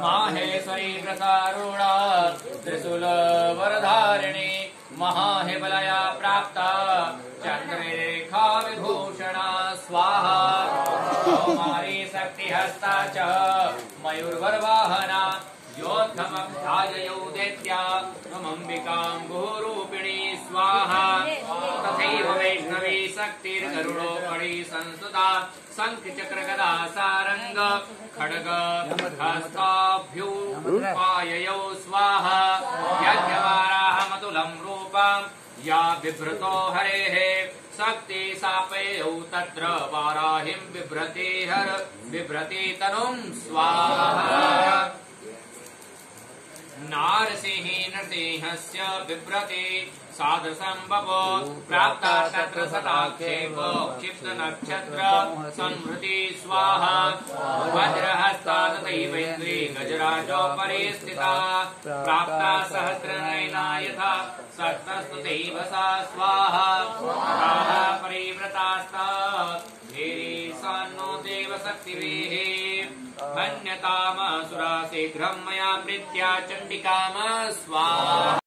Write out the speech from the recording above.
माहेश्वरी प्रसारूढा त्रिशूलवरधारिणी महाहिबलया प्राप्ता चन्द्ररेखा विभूषणा स्वाहा। कौमारी शक्तिहस्ता च, मयूर्वरवाहना योद्धमध्याययौ दैत्या त्वमम्बिकाम् गुरुरूपिणी स्वाहा। वैष्णवी शक्तिर्गरुडोपरि संस्तुता शङ्खचक्रगदा सारङ्ग खड्ग हस्ताभ्युपाययौ स्वाहा यज्ञवाराहमतुलम् रूपम् या बिभ्रतो हरेः शक्ति सापयौ तत्र वाराहिम् बिभ्रति हर बिभ्रति तनुम् स्वाहा। नारसिंहि नृसिंहस्य बिभ्रति। साधसम्भवो प्राप्ता तत्र सदाक्षेप क्षिप्त नक्षत्र संहृति स्वाहा। वज्रहस्ता तथैवेन्द्री गजराजोपरि स्थिता। प्राप्ता सहस्रनयना यथा सत्तस्तुतैव सा स्वाहा परिव्रतास्ता। धीरे सान्नो देवशक्तिभिः अन्यतामसुरा शीघ्रं मया मृत्या चंडिका स्वाहा